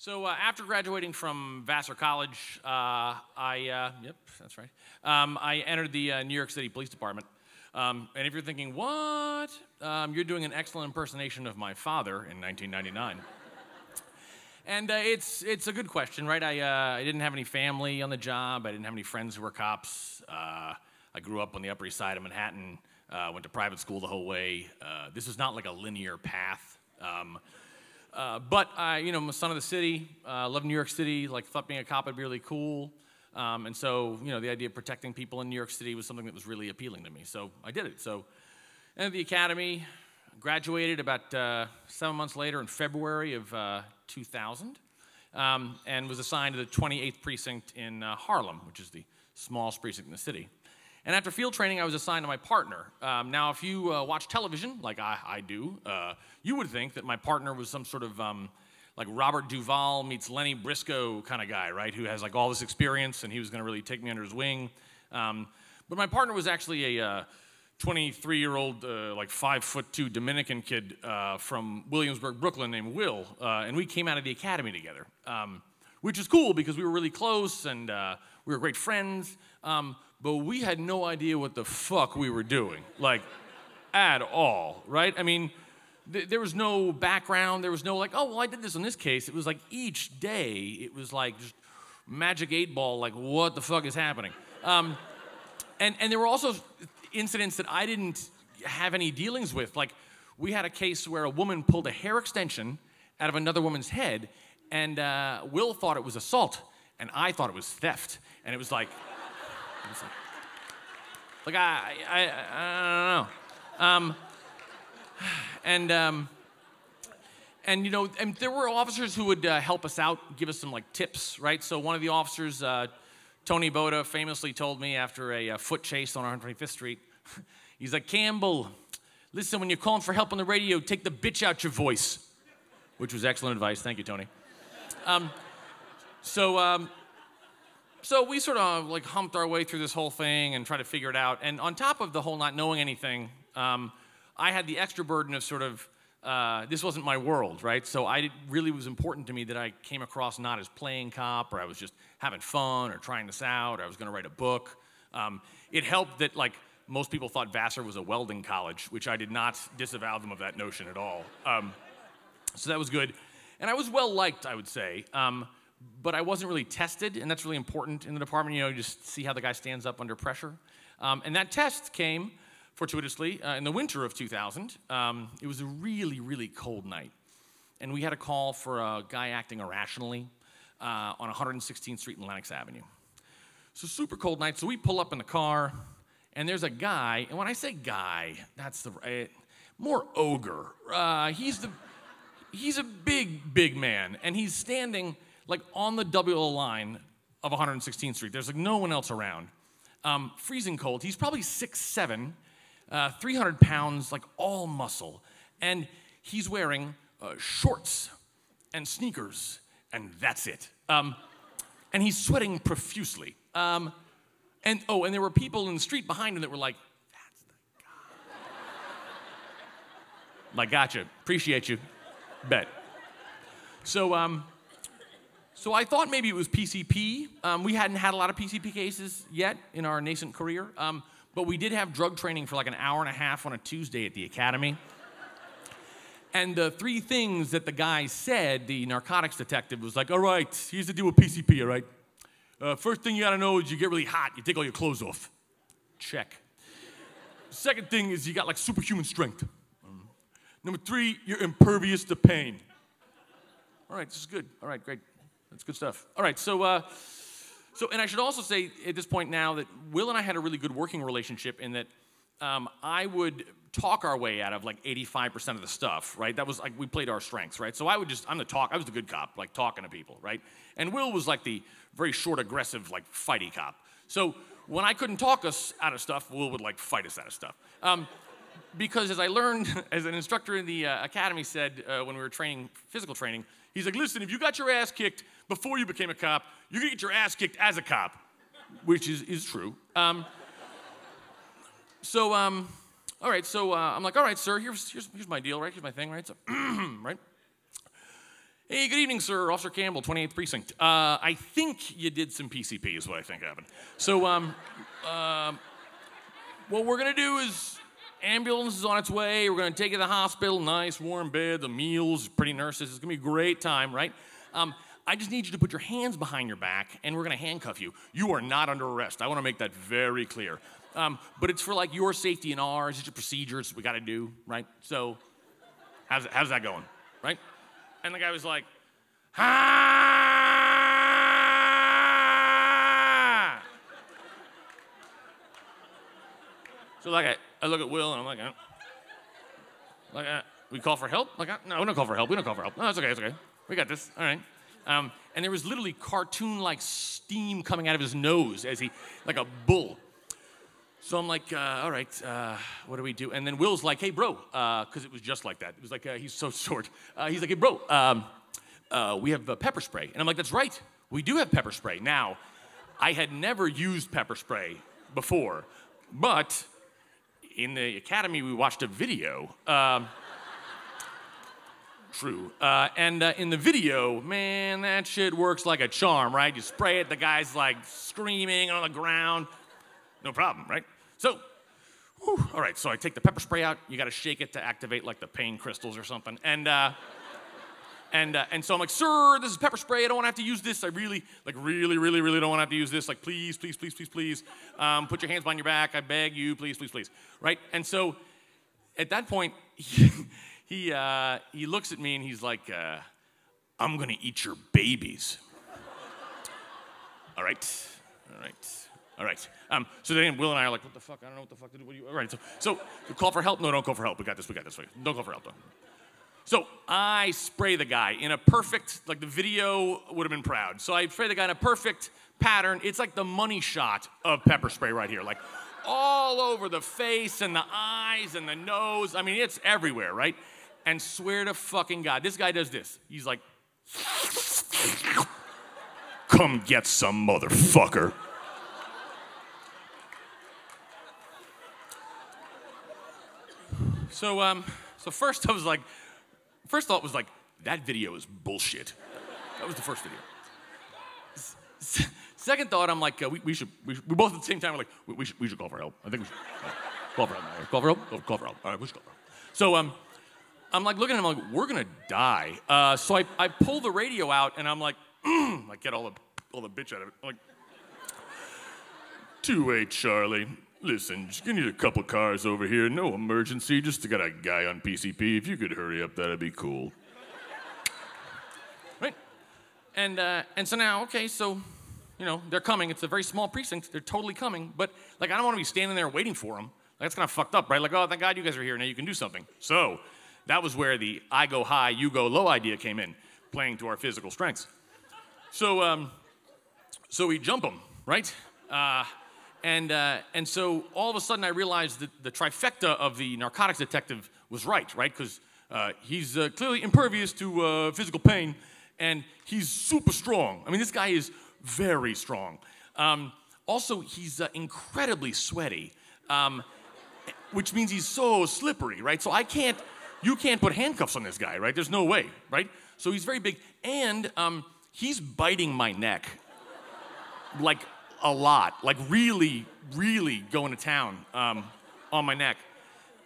So uh, after graduating from Vassar College, uh, I, uh, yep, that's right, um, I entered the uh, New York City Police Department. Um, and if you're thinking, what? Um, you're doing an excellent impersonation of my father in 1999. and uh, it's, it's a good question, right? I, uh, I didn't have any family on the job. I didn't have any friends who were cops. I grew up on the Upper East Side of Manhattan, went to private school the whole way. this was not like a linear path. Uh, but I, you know, I'm a son of the city. Uh, love New York City. Like thought being a cop would be really cool. Um, and so, you know, the idea of protecting people in New York City was something that was really appealing to me. So I did it. So, entered the academy, graduated about uh, seven months later in February of uh, 2000, um, and was assigned to the 28th precinct in uh, Harlem, which is the smallest precinct in the city. And after field training, I was assigned to my partner. Um, now, if you uh, watch television, like I, I do, uh, you would think that my partner was some sort of um, like Robert Duvall meets Lenny Briscoe kind of guy, right? Who has like all this experience and he was going to really take me under his wing. Um, but my partner was actually a 23 uh, year old, uh, like five foot two Dominican kid uh, from Williamsburg, Brooklyn, named Will. Uh, and we came out of the academy together, um, which is cool because we were really close and we were great friends. Um, but we had no idea what the fuck we were doing, like at all, right? I mean, th- there was no background. There was no like, oh, well, I did this in this case. It was like each day, it was like just magic eight ball, like what the fuck is happening? Um, and and there were also incidents that I didn't have any dealings with. Like we had a case where a woman pulled a hair extension out of another woman's head, and uh, Will thought it was assault, and I thought it was theft, and it was like. Like, I, I, I don't know. Um, and, um, and, you know, and there were officers who would uh, help us out, give us some, like, tips, right? So one of the officers, uh, Tony Boda, famously told me after a, a foot chase on 125th Street, he's like, Campbell, listen, when you're calling for help on the radio, take the bitch out your voice, which was excellent advice. Thank you, Tony. Um, so, um, so we sort of like humped our way through this whole thing and tried to figure it out. And on top of the whole not knowing anything, um, I had the extra burden of sort of uh, this wasn't my world, right? So I really was important to me that I came across not as playing cop or I was just having fun or trying this out or I was going to write a book. Um, it helped that like most people thought Vassar was a welding college, which I did not disavow them of that notion at all. Um, so that was good, and I was well liked, I would say. Um, but I wasn't really tested, and that's really important in the department. You know, you just see how the guy stands up under pressure. Um, and that test came fortuitously uh, in the winter of 2000. Um, it was a really, really cold night, and we had a call for a guy acting irrationally uh, on 116th Street and Lenox Avenue. So super cold night. So we pull up in the car, and there's a guy. And when I say guy, that's the uh, more ogre. Uh, he's the he's a big, big man, and he's standing like on the WL line of 116th Street. There's like no one else around. Um, freezing cold. He's probably six seven, uh, 300 pounds, like all muscle. And he's wearing uh, shorts and sneakers, and that's it. Um, and he's sweating profusely. Um, and oh, and there were people in the street behind him that were like, that's the guy. like, gotcha. Appreciate you. Bet. So, um, so I thought maybe it was PCP. Um, we hadn't had a lot of PCP cases yet in our nascent career, um, but we did have drug training for like an hour and a half on a Tuesday at the academy. And the three things that the guy said, the narcotics detective was like, all right, here's the deal with PCP, all right? Uh, first thing you gotta know is you get really hot, you take all your clothes off. Check. Second thing is you got like superhuman strength. Um, number three, you're impervious to pain. All right, this is good. All right, great. That's good stuff. All right, so, uh, so, and I should also say at this point now that Will and I had a really good working relationship in that um, I would talk our way out of like 85% of the stuff, right? That was like we played our strengths, right? So I would just, I'm the talk, I was the good cop, like talking to people, right? And Will was like the very short, aggressive, like fighty cop. So when I couldn't talk us out of stuff, Will would like fight us out of stuff. Um, because as I learned, as an instructor in the uh, academy said uh, when we were training, physical training, he's like, listen, if you got your ass kicked before you became a cop, you're gonna get your ass kicked as a cop, which is, is true. Um, so, um, all right, so uh, I'm like, all right, sir, here's, here's, here's my deal, right? Here's my thing, right? So, right? Hey, good evening, sir. Officer Campbell, 28th Precinct. Uh, I think you did some PCP, is what I think happened. So, um, uh, what we're gonna do is ambulance is on its way. We're gonna take you to the hospital. Nice warm bed, the meals, pretty nurses. It's gonna be a great time, right? Um, I just need you to put your hands behind your back, and we're gonna handcuff you. You are not under arrest. I want to make that very clear. Um, but it's for like your safety and ours. It's a procedures we got to do, right? So, how's how's that going, right? And the guy was like. So like I, I look at Will and I'm like, uh, like uh, we call for help? Like uh, no, we don't call for help. We don't call for help. No, it's okay. It's okay. We got this. All right. Um, and there was literally cartoon-like steam coming out of his nose as he, like a bull. So I'm like, uh, all right, uh, what do we do? And then Will's like, hey, bro, because uh, it was just like that. It was like, he's so short. He's like, hey, bro, um, we have pepper spray. And I'm like, that's right, we do have pepper spray. Now, I had never used pepper spray before, but in the academy, we watched a video. Um, true. Uh, and uh, in the video, man, that shit works like a charm, right? You spray it, the guy's like screaming on the ground. No problem, right? So, whew, all right, so I take the pepper spray out. You gotta shake it to activate like the pain crystals or something. And, uh, and, uh, and so I'm like, sir, this is pepper spray. I don't want to have to use this. I really, like, really, really, really don't want to have to use this. Like, please, please, please, please, please. Um, put your hands behind your back. I beg you, please, please, please. Right? And so at that point, he, he, uh, he looks at me and he's like, uh, I'm going to eat your babies. all right, all right. All right. Um, so then Will and I are like, what the fuck? I don't know what the fuck to do. What do you? All right. So, so call for help? No, don't call for help. We got this. We got this. Don't call for help. Though. So I spray the guy in a perfect, like the video would have been proud. So I spray the guy in a perfect pattern. It's like the money shot of pepper spray right here, like all over the face and the eyes and the nose. I mean, it's everywhere, right? And swear to fucking God, this guy does this. He's like, come get some motherfucker. So, um, so first I was like, first thought was like, that video is bullshit. That was the first video. S- second thought, I'm like, uh, we, we, should, we, we both at the same time were like, we, we, should, we should call for help. I think we should uh, call for help. Call for help. Call for help. All right, we should call for help. So, um, I'm like looking at him like, we're gonna die. Uh, so I, I pull the radio out and I'm like, like get all the all the bitch out of it. I'm like, two eight Charlie. Listen, just need a couple cars over here. No emergency. Just got a guy on PCP. If you could hurry up, that'd be cool. right? And uh, and so now, okay, so you know they're coming. It's a very small precinct. They're totally coming. But like, I don't want to be standing there waiting for them. Like, that's kind of fucked up, right? Like, oh, thank God you guys are here. Now you can do something. So that was where the I go high, you go low idea came in, playing to our physical strengths. So um, so we jump them, right? Uh, and, uh, and so all of a sudden I realized that the trifecta of the narcotics detective was right, right? Because uh, he's uh, clearly impervious to uh, physical pain and he's super strong. I mean, this guy is very strong. Um, also, he's uh, incredibly sweaty, um, which means he's so slippery, right? So I can't, you can't put handcuffs on this guy, right? There's no way, right? So he's very big and um, he's biting my neck like a lot, like really, really going to town um, on my neck.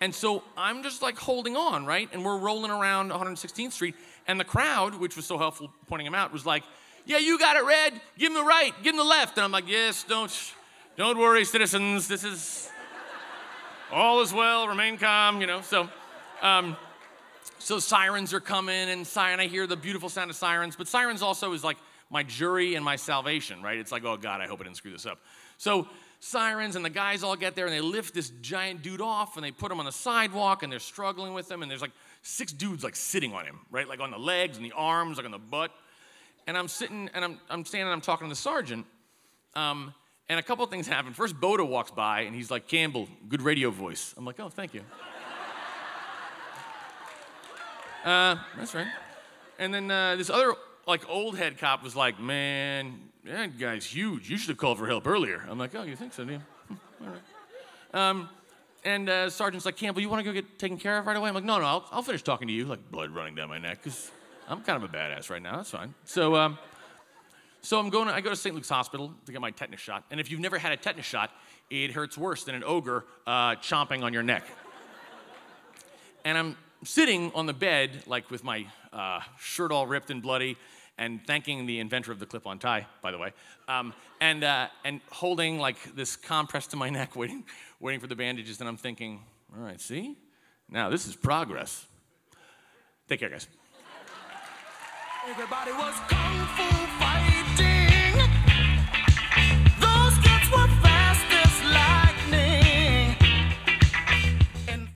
And so I'm just like holding on, right? And we're rolling around 116th Street, and the crowd, which was so helpful pointing him out, was like, "Yeah, you got it, Red. Give him the right, give him the left." And I'm like, "Yes, don't, don't worry, citizens. This is all is well. Remain calm." You know. So, um, so sirens are coming, and siren. I hear the beautiful sound of sirens, but sirens also is like my jury and my salvation, right? It's like, oh God, I hope I didn't screw this up. So sirens and the guys all get there and they lift this giant dude off and they put him on the sidewalk and they're struggling with him and there's like six dudes like sitting on him, right? Like on the legs and the arms, like on the butt. And I'm sitting and I'm, I'm standing and I'm talking to the sergeant. Um, and a couple things happen. First, Boda walks by and he's like, Campbell, good radio voice. I'm like, oh, thank you. uh, that's right. And then uh, this other like old head cop was like, man, that guy's huge. You should have called for help earlier. I'm like, oh, you think so, do you? All right. Um, and uh, Sergeant's like, Campbell, you want to go get taken care of right away? I'm like, no, no, I'll, I'll finish talking to you. Like blood running down my neck because I'm kind of a badass right now. That's fine. So, um, so I'm going. To, I go to St. Luke's Hospital to get my tetanus shot. And if you've never had a tetanus shot, it hurts worse than an ogre uh, chomping on your neck. and I'm sitting on the bed, like with my uh, shirt all ripped and bloody, and thanking the inventor of the clip-on tie, by the way, um, and uh, and holding like this compress to my neck, waiting, waiting for the bandages. And I'm thinking, all right, see, now this is progress. Take care, guys. Everybody was kung fu